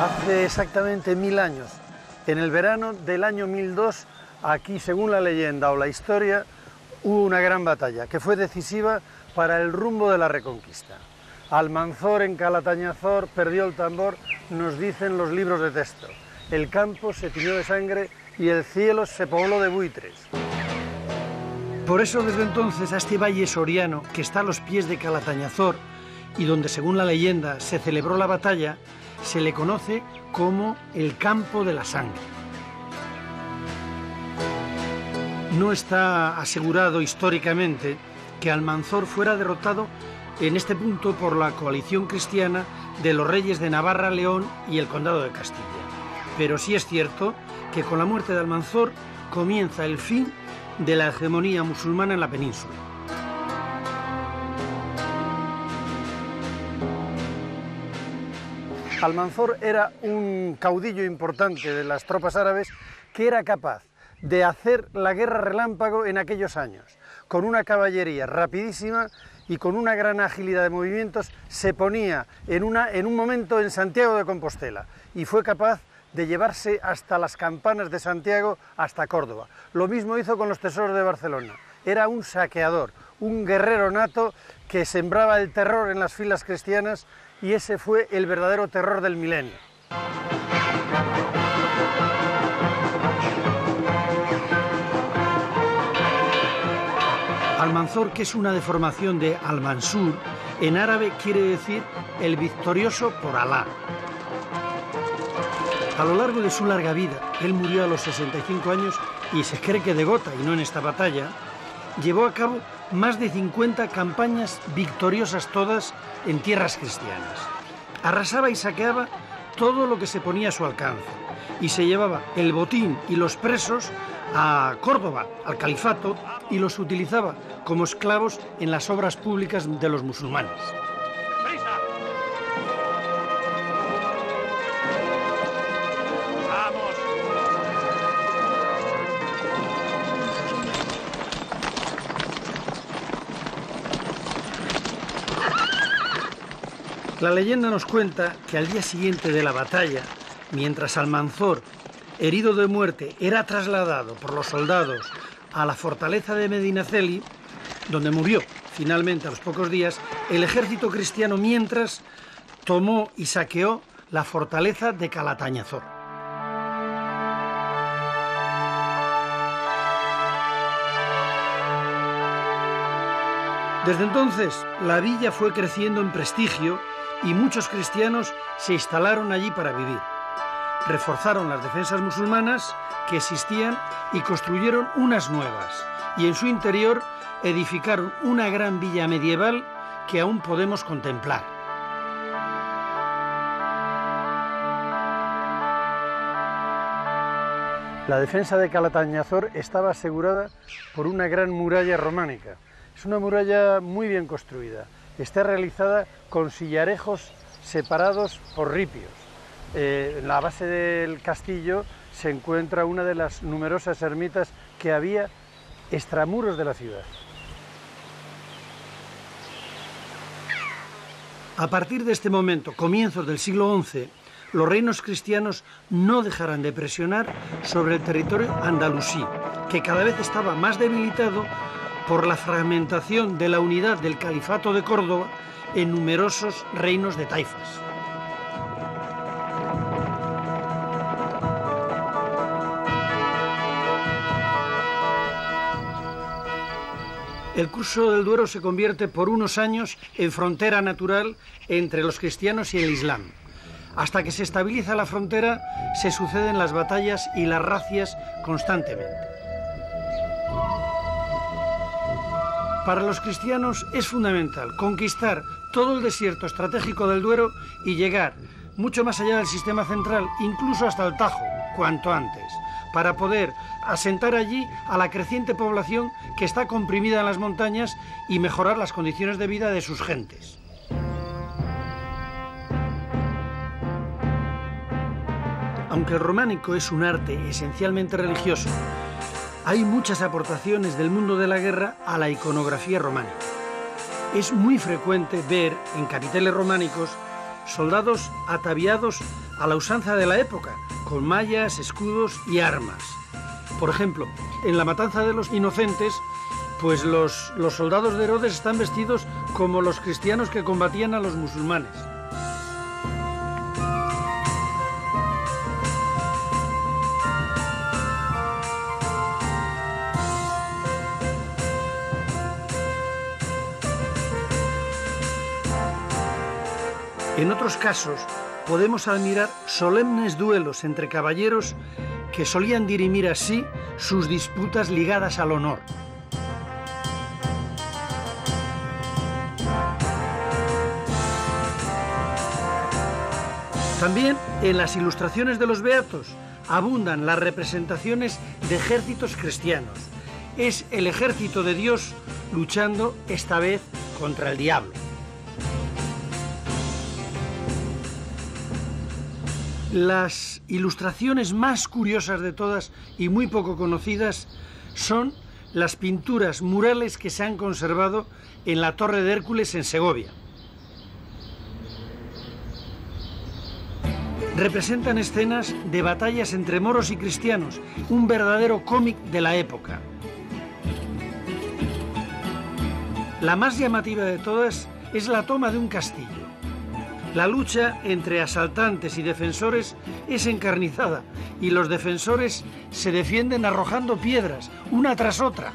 Hace exactamente mil años, en el verano del año 1002, aquí, según la leyenda o la historia, hubo una gran batalla que fue decisiva para el rumbo de la reconquista. Almanzor en Calatañazor perdió el tambor, nos dicen los libros de texto. El campo se tiñó de sangre y el cielo se pobló de buitres. Por eso desde entonces a este valle soriano que está a los pies de Calatañazor y donde según la leyenda se celebró la batalla, se le conoce como el campo de la sangre. No está asegurado históricamente que Almanzor fuera derrotado en este punto por la coalición cristiana de los reyes de Navarra, León y el condado de Castilla. Pero sí es cierto que con la muerte de Almanzor comienza el fin de la hegemonía musulmana en la península. Almanzor era un caudillo importante de las tropas árabes que era capaz de hacer la guerra relámpago en aquellos años. Con una caballería rapidísima y con una gran agilidad de movimientos se ponía en, una, en un momento en Santiago de Compostela y fue capaz de llevarse hasta las campanas de Santiago hasta Córdoba. Lo mismo hizo con los tesoros de Barcelona. Era un saqueador, un guerrero nato que sembraba el terror en las filas cristianas y ese fue el verdadero terror del milenio. Almanzor, que es una deformación de Al-Mansur, en árabe quiere decir el victorioso por Alá. A lo largo de su larga vida, él murió a los 65 años y se cree que de gota y no en esta batalla, llevó a cabo más de 50 campañas victoriosas todas en tierras cristianas. Arrasaba y saqueaba todo lo que se ponía a su alcance y se llevaba el botín y los presos a Córdoba, al califato, y los utilizaba como esclavos en las obras públicas de los musulmanes. La leyenda nos cuenta que al día siguiente de la batalla, mientras Almanzor, herido de muerte, era trasladado por los soldados a la fortaleza de Medinaceli, donde murió finalmente a los pocos días, el ejército cristiano mientras tomó y saqueó la fortaleza de Calatañazor. Desde entonces, la villa fue creciendo en prestigio y muchos cristianos se instalaron allí para vivir. Reforzaron las defensas musulmanas que existían y construyeron unas nuevas, y en su interior edificaron una gran villa medieval que aún podemos contemplar. La defensa de Calatañazor estaba asegurada por una gran muralla románica. Es una muralla muy bien construida. Está realizada con sillarejos separados por ripios. Eh, en la base del castillo se encuentra una de las numerosas ermitas que había extramuros de la ciudad. A partir de este momento, comienzos del siglo XI, los reinos cristianos no dejarán de presionar sobre el territorio andalusí, que cada vez estaba más debilitado por la fragmentación de la unidad del califato de Córdoba en numerosos reinos de taifas. El curso del Duero se convierte por unos años en frontera natural entre los cristianos y el Islam. Hasta que se estabiliza la frontera, se suceden las batallas y las racias constantemente. Para los cristianos es fundamental conquistar todo el desierto estratégico del Duero y llegar mucho más allá del sistema central, incluso hasta el Tajo, cuanto antes, para poder asentar allí a la creciente población que está comprimida en las montañas y mejorar las condiciones de vida de sus gentes. Aunque el románico es un arte esencialmente religioso, hay muchas aportaciones del mundo de la guerra a la iconografía románica. Es muy frecuente ver en capiteles románicos soldados ataviados a la usanza de la época, con mallas, escudos y armas. Por ejemplo, en la matanza de los inocentes, pues los, los soldados de Herodes están vestidos como los cristianos que combatían a los musulmanes. En otros casos, podemos admirar solemnes duelos entre caballeros que solían dirimir así sus disputas ligadas al honor. También en las ilustraciones de los Beatos abundan las representaciones de ejércitos cristianos. Es el ejército de Dios luchando esta vez contra el diablo. Las ilustraciones más curiosas de todas y muy poco conocidas son las pinturas murales que se han conservado en la Torre de Hércules en Segovia. Representan escenas de batallas entre moros y cristianos, un verdadero cómic de la época. La más llamativa de todas es la toma de un castillo. La lucha entre asaltantes y defensores es encarnizada y los defensores se defienden arrojando piedras, una tras otra.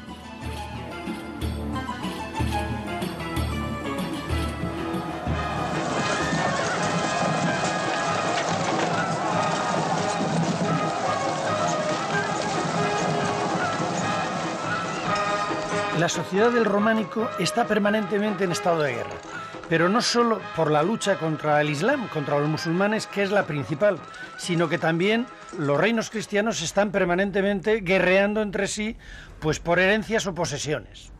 La sociedad del románico está permanentemente en estado de guerra pero no solo por la lucha contra el Islam, contra los musulmanes, que es la principal, sino que también los reinos cristianos están permanentemente guerreando entre sí, pues por herencias o posesiones.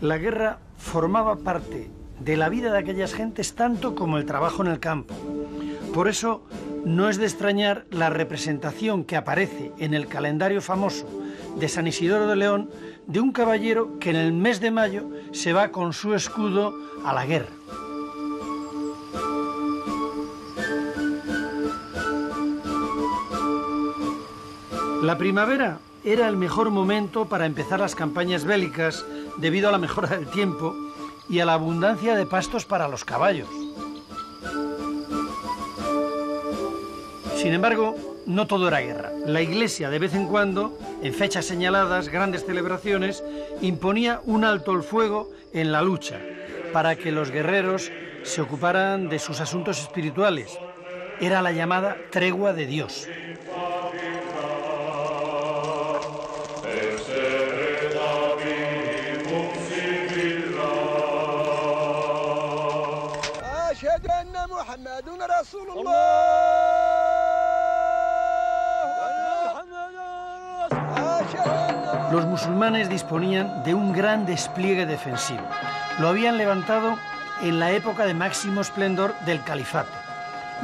La guerra formaba parte de la vida de aquellas gentes tanto como el trabajo en el campo. Por eso no es de extrañar la representación que aparece en el calendario famoso de San Isidoro de León de un caballero que en el mes de mayo se va con su escudo a la guerra. La primavera era el mejor momento para empezar las campañas bélicas debido a la mejora del tiempo y a la abundancia de pastos para los caballos. Sin embargo, no todo era guerra. La Iglesia, de vez en cuando, en fechas señaladas, grandes celebraciones, imponía un alto el fuego en la lucha para que los guerreros se ocuparan de sus asuntos espirituales. Era la llamada tregua de Dios. Los musulmanes disponían de un gran despliegue defensivo. Lo habían levantado en la época de máximo esplendor del califato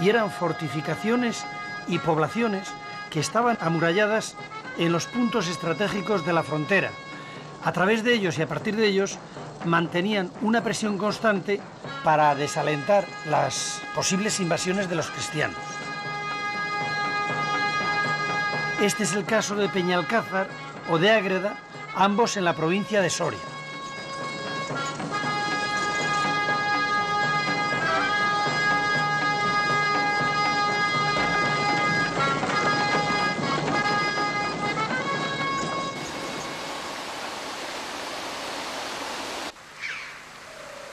y eran fortificaciones y poblaciones que estaban amuralladas en los puntos estratégicos de la frontera. A través de ellos y a partir de ellos mantenían una presión constante para desalentar las posibles invasiones de los cristianos. Este es el caso de Peñalcázar o de Ágreda, ambos en la provincia de Soria.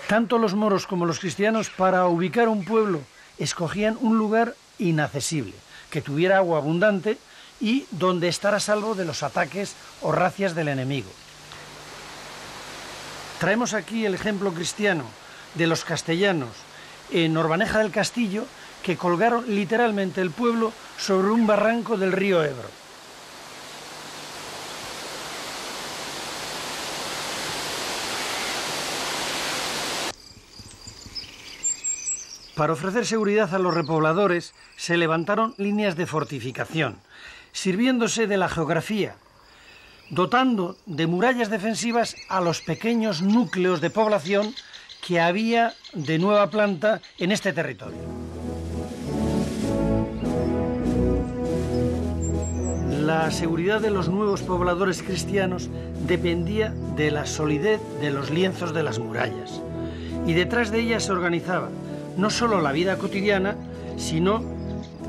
Tanto los moros como los cristianos para ubicar un pueblo escogían un lugar inaccesible, que tuviera agua abundante y donde estar a salvo de los ataques o racias del enemigo. Traemos aquí el ejemplo cristiano de los castellanos en Orbaneja del Castillo que colgaron literalmente el pueblo sobre un barranco del río Ebro. Para ofrecer seguridad a los repobladores se levantaron líneas de fortificación, sirviéndose de la geografía, dotando de murallas defensivas a los pequeños núcleos de población que había de nueva planta en este territorio. La seguridad de los nuevos pobladores cristianos dependía de la solidez de los lienzos de las murallas. Y detrás de ellas se organizaba no solo la vida cotidiana, sino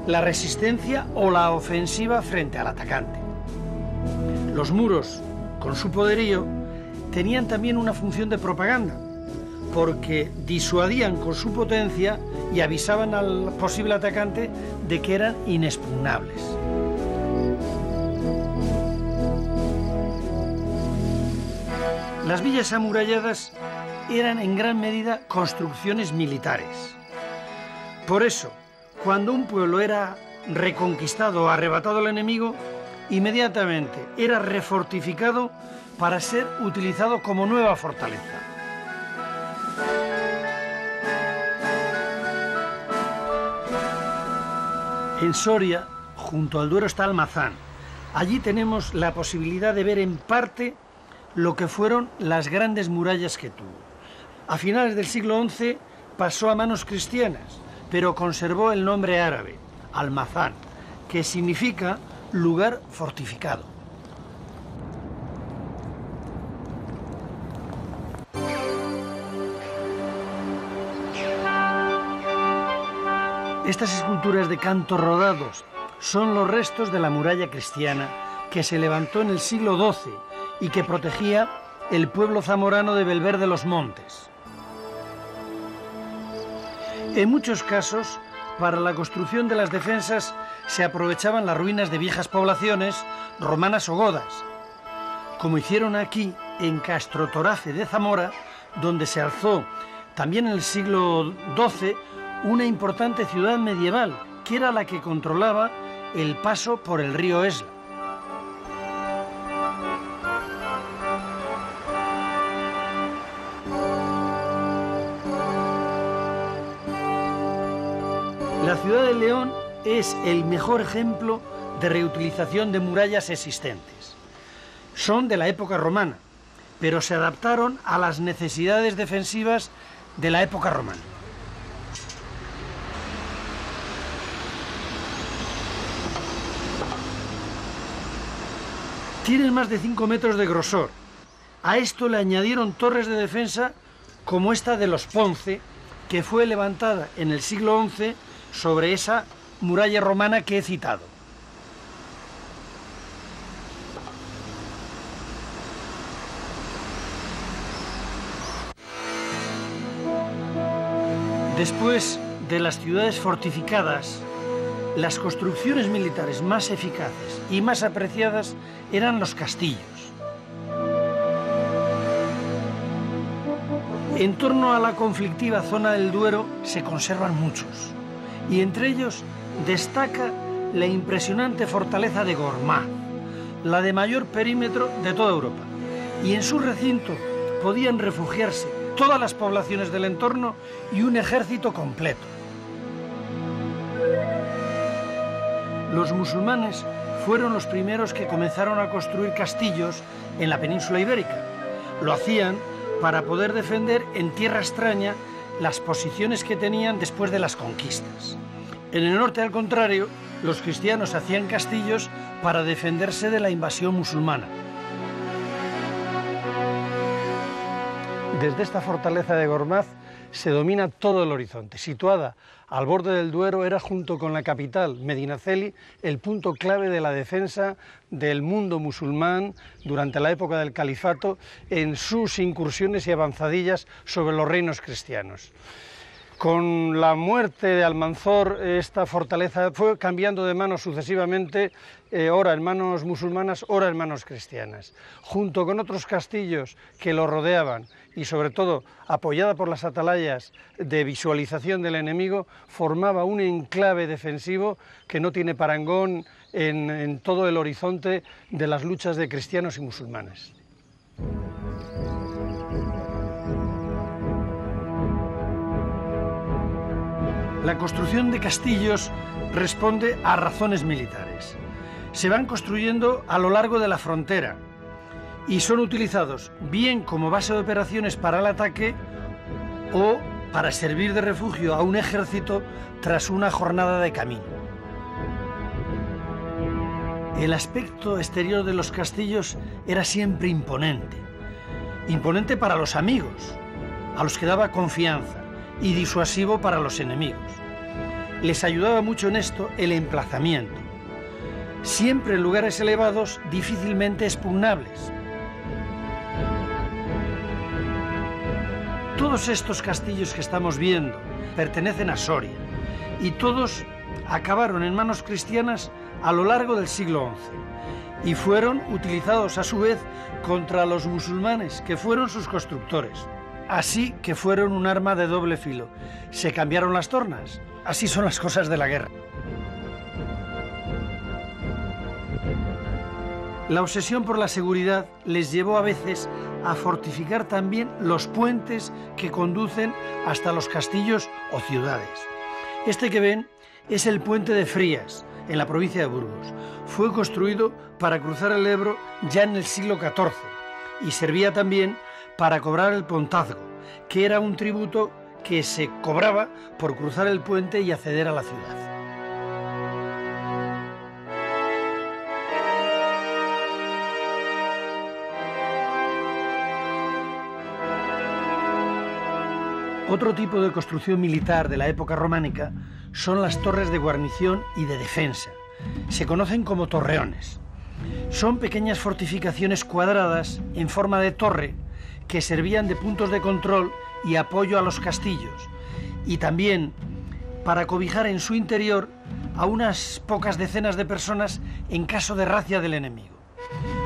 la resistencia o la ofensiva frente al atacante. Los muros, con su poderío, tenían también una función de propaganda, porque disuadían con su potencia y avisaban al posible atacante de que eran inexpugnables. Las villas amuralladas eran en gran medida construcciones militares. Por eso, cuando un pueblo era reconquistado o arrebatado al enemigo, inmediatamente era refortificado para ser utilizado como nueva fortaleza. En Soria, junto al Duero está Almazán. Allí tenemos la posibilidad de ver en parte lo que fueron las grandes murallas que tuvo. A finales del siglo XI pasó a manos cristianas, pero conservó el nombre árabe, Almazán, que significa lugar fortificado. Estas esculturas de cantos rodados son los restos de la muralla cristiana que se levantó en el siglo XII y que protegía el pueblo zamorano de Belver de los Montes. En muchos casos, para la construcción de las defensas se aprovechaban las ruinas de viejas poblaciones romanas o godas, como hicieron aquí en Castro Torace de Zamora, donde se alzó también en el siglo XII una importante ciudad medieval, que era la que controlaba el paso por el río Esla. La ciudad de León es el mejor ejemplo de reutilización de murallas existentes. Son de la época romana, pero se adaptaron a las necesidades defensivas de la época romana. Tienen más de 5 metros de grosor. A esto le añadieron torres de defensa como esta de los Ponce, que fue levantada en el siglo XI sobre esa muralla romana que he citado. Después de las ciudades fortificadas, las construcciones militares más eficaces y más apreciadas eran los castillos. En torno a la conflictiva zona del Duero se conservan muchos, y entre ellos destaca la impresionante fortaleza de Gormaz, la de mayor perímetro de toda Europa, y en su recinto podían refugiarse todas las poblaciones del entorno y un ejército completo. Los musulmanes fueron los primeros que comenzaron a construir castillos en la península ibérica. Lo hacían para poder defender en tierra extraña las posiciones que tenían después de las conquistas. En el norte, al contrario, los cristianos hacían castillos para defenderse de la invasión musulmana. Desde esta fortaleza de Gormaz se domina todo el horizonte. Situada al borde del Duero, era junto con la capital, Medinaceli, el punto clave de la defensa del mundo musulmán durante la época del califato en sus incursiones y avanzadillas sobre los reinos cristianos. Con la muerte de Almanzor, esta fortaleza fue cambiando de manos sucesivamente, eh, ora en manos musulmanas, ora en manos cristianas. Junto con otros castillos que lo rodeaban y sobre todo apoyada por las atalayas de visualización del enemigo, formaba un enclave defensivo que no tiene parangón en todo el horizonte de las luchas de cristianos y musulmanes. La construcción de castillos responde a razones militares. Se van construyendo a lo largo de la frontera y son utilizados bien como base de operaciones para el ataque o para servir de refugio a un ejército tras una jornada de camino. El aspecto exterior de los castillos era siempre imponente. Imponente para los amigos, a los que daba confianza, y disuasivo para los enemigos. Les ayudaba mucho en esto el emplazamiento. Siempre en lugares elevados difícilmente expugnables. Todos estos castillos que estamos viendo pertenecen a Soria y todos acabaron en manos cristianas a lo largo del siglo XI y fueron utilizados a su vez contra los musulmanes, que fueron sus constructores. Así que fueron un arma de doble filo. Se cambiaron las tornas. Así son las cosas de la guerra. La obsesión por la seguridad les llevó a veces a fortificar también los puentes que conducen hasta los castillos o ciudades. Este que ven es el puente de Frías, en la provincia de Burgos. Fue construido para cruzar el Ebro ya en el siglo XIV y servía también para cobrar el pontazgo, que era un tributo que se cobraba por cruzar el puente y acceder a la ciudad. Otro tipo de construcción militar de la época románica son las torres de guarnición y de defensa. Se conocen como torreones. Son pequeñas fortificaciones cuadradas en forma de torre que servían de puntos de control y apoyo a los castillos y también para cobijar en su interior a unas pocas decenas de personas en caso de racia del enemigo.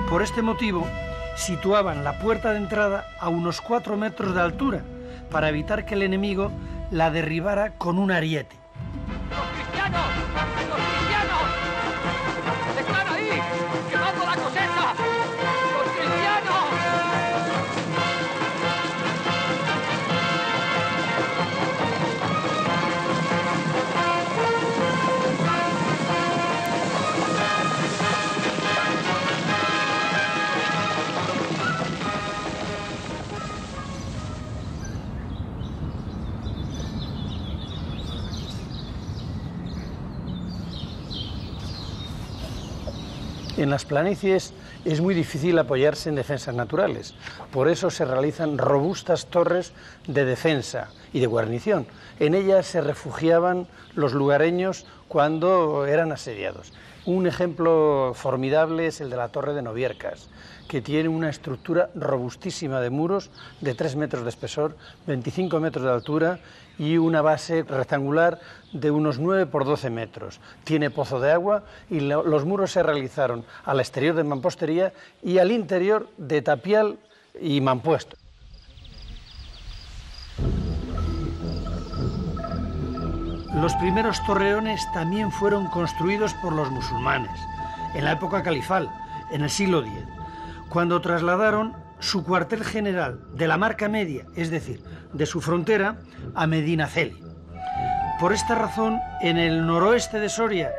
Por este motivo, situaban la puerta de entrada a unos cuatro metros de altura para evitar que el enemigo la derribara con un ariete. En las planicies es muy difícil apoyarse en defensas naturales, por eso se realizan robustas torres de defensa y de guarnición. En ellas se refugiaban los lugareños cuando eran asediados. Un ejemplo formidable es el de la Torre de Noviercas, que tiene una estructura robustísima de muros de 3 metros de espesor, 25 metros de altura y una base rectangular de unos 9 por 12 metros. Tiene pozo de agua y los muros se realizaron al exterior de mampostería y al interior de tapial y mampuesto. Los primeros torreones también fueron construidos por los musulmanes, en la época califal, en el siglo X, cuando trasladaron su cuartel general de la marca media, es decir, de su frontera, a Medina Celi. Por esta razón, en el noroeste de Soria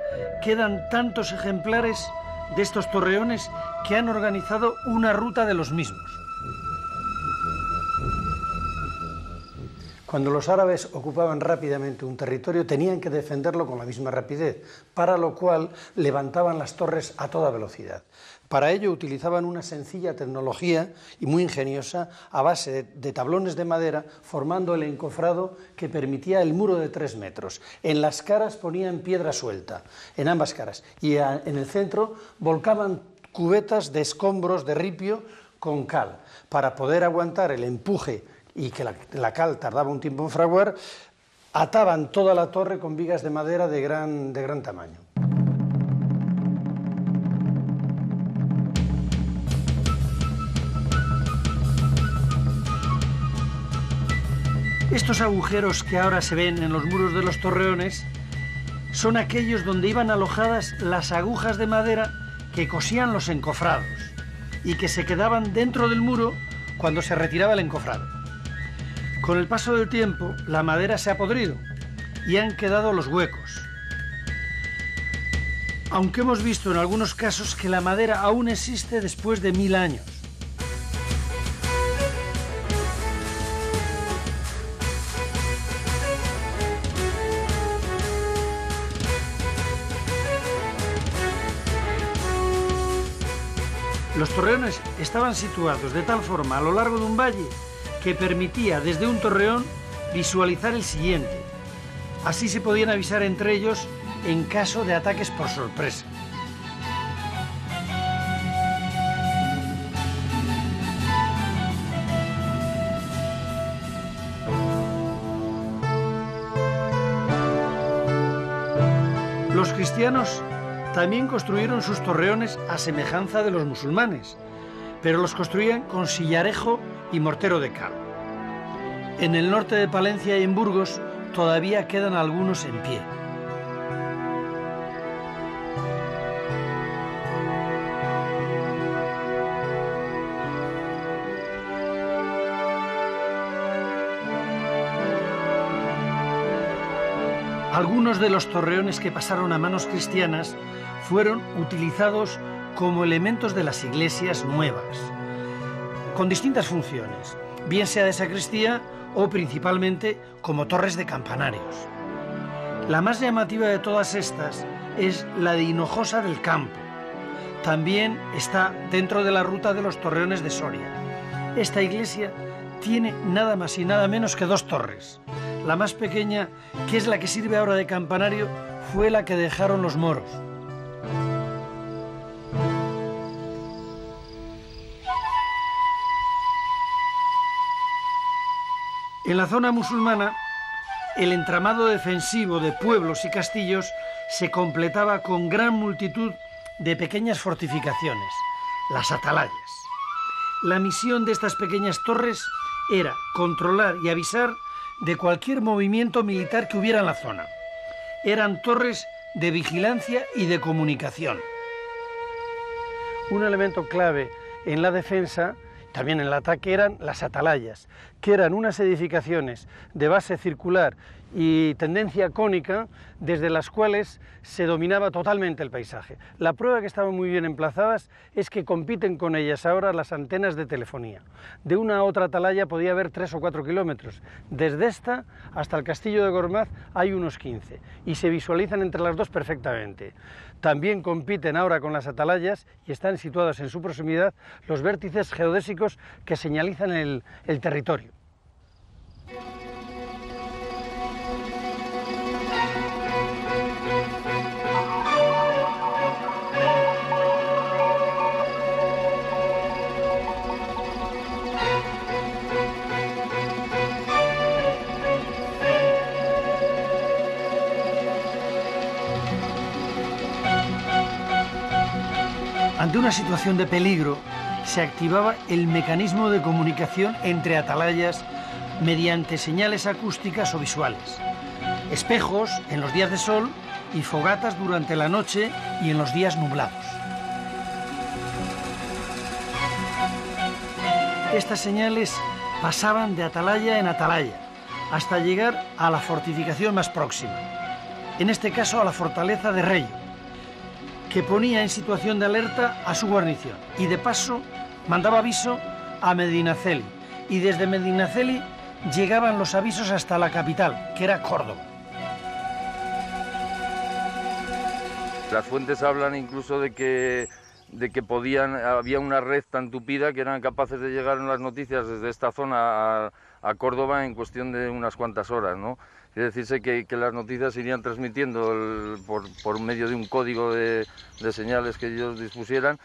quedan tantos ejemplares de estos torreones que han organizado una ruta de los mismos. Cuando los árabes ocupaban rápidamente un territorio tenían que defenderlo con la misma rapidez, para lo cual levantaban las torres a toda velocidad. Para ello utilizaban una sencilla tecnología y muy ingeniosa a base de, tablones de madera formando el encofrado que permitía el muro de tres metros. En las caras ponían piedra suelta, en ambas caras, y en el centro volcaban cubetas de escombros de ripio con cal para poder aguantar el empuje y que la, cal tardaba un tiempo en fraguar, ataban toda la torre con vigas de madera de gran, de gran tamaño. Estos agujeros que ahora se ven en los muros de los torreones son aquellos donde iban alojadas las agujas de madera que cosían los encofrados y que se quedaban dentro del muro cuando se retiraba el encofrado. Con el paso del tiempo, la madera se ha podrido y han quedado los huecos. Aunque hemos visto en algunos casos que la madera aún existe después de mil años. Torreones estaban situados de tal forma a lo largo de un valle que permitía desde un torreón visualizar el siguiente. Así se podían avisar entre ellos en caso de ataques por sorpresa. Los cristianos también construyeron sus torreones a semejanza de los musulmanes, pero los construían con sillarejo y mortero de cal. En el norte de Palencia y en Burgos todavía quedan algunos en pie. Algunos de los torreones que pasaron a manos cristianas fueron utilizados como elementos de las iglesias nuevas, con distintas funciones, bien sea de sacristía o principalmente como torres de campanarios. La más llamativa de todas estas es la de Hinojosa del Campo. También está dentro de la ruta de los torreones de Soria. Esta iglesia tiene nada más y nada menos que dos torres, la más pequeña, que es la que sirve ahora de campanario, fue la que dejaron los moros. En la zona musulmana, el entramado defensivo de pueblos y castillos se completaba con gran multitud de pequeñas fortificaciones, las atalayas. La misión de estas pequeñas torres era controlar y avisar de cualquier movimiento militar que hubiera en la zona. Eran torres de vigilancia y de comunicación. Un elemento clave en la defensa, también en el ataque, eran las atalayas, que eran unas edificaciones de base circular y tendencia cónica desde las cuales se dominaba totalmente el paisaje. La prueba que estaban muy bien emplazadas es que compiten con ellas ahora las antenas de telefonía. De una a otra atalaya podía haber 3 o 4 kilómetros. Desde esta hasta el castillo de Gormaz hay unos 15 y se visualizan entre las dos perfectamente. También compiten ahora con las atalayas y están situados en su proximidad los vértices geodésicos que señalizan el territorio. Ante una situación de peligro, se activaba el mecanismo de comunicación entre atalayas mediante señales acústicas o visuales, espejos en los días de sol y fogatas durante la noche y en los días nublados. Estas señales pasaban de atalaya en atalaya hasta llegar a la fortificación más próxima, en este caso a la fortaleza de Rey, que ponía en situación de alerta a su guarnición y de paso mandaba aviso a Medinaceli y desde Medinaceli llegaban los avisos hasta la capital, que era Córdoba. Las fuentes hablan incluso de que, de que podían, había una red tan tupida que eran capaces de llegar en las noticias desde esta zona a, a Córdoba en cuestión de unas cuantas horas, ¿no? Quiere decirse que, las noticias irían transmitiendo por, medio de un código de, señales que ellos dispusieran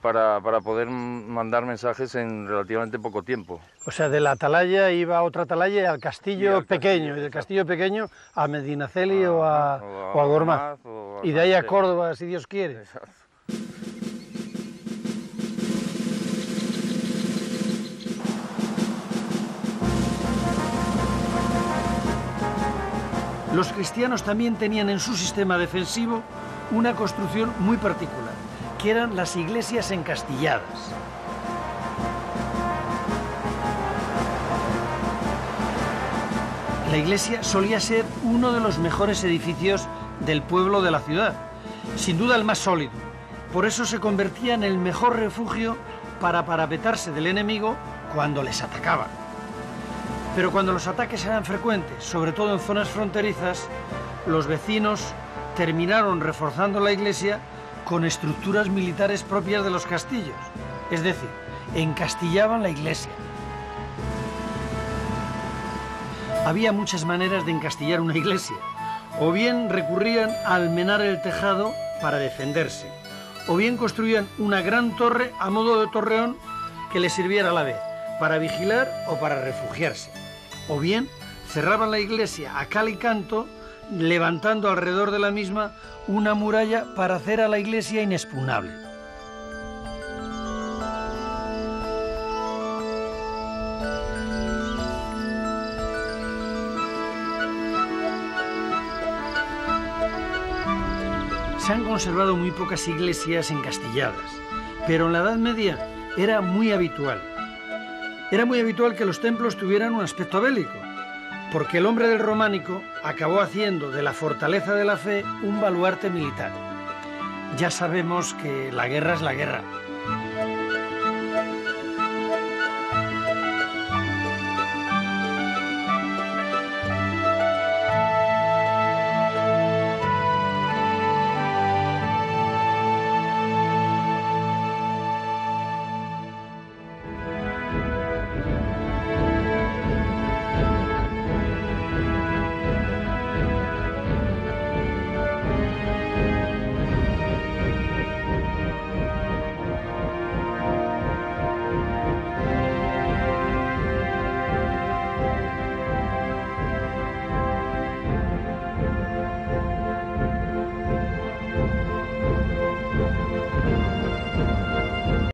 para, poder mandar mensajes en relativamente poco tiempo. O sea, de la atalaya iba a otra atalaya al castillo pequeño, y del castillo pequeño a Medinaceli o, a, Gormaz, y de ahí a Córdoba, si Dios quiere. Los cristianos también tenían en su sistema defensivo una construcción muy particular, que eran las iglesias encastilladas. La iglesia solía ser uno de los mejores edificios del pueblo de la ciudad, sin duda el más sólido. Por eso se convertía en el mejor refugio para parapetarse del enemigo cuando les atacaba. Pero cuando los ataques eran frecuentes, sobre todo en zonas fronterizas, los vecinos terminaron reforzando la iglesia con estructuras militares propias de los castillos, es decir, encastillaban la iglesia. Había muchas maneras de encastillar una iglesia, o bien recurrían a almenar el tejado para defenderse, o bien construían una gran torre a modo de torreón que les sirviera a la vez para vigilar o para refugiarse, o bien cerraban la iglesia a cal y canto levantando alrededor de la misma una muralla para hacer a la iglesia inexpugnable. Se han conservado muy pocas iglesias encastilladas, pero en la Edad Media era muy habitual. Era muy habitual que los templos tuvieran un aspecto bélico, porque el hombre del románico acabó haciendo de la fortaleza de la fe un baluarte militar. Ya sabemos que la guerra es la guerra.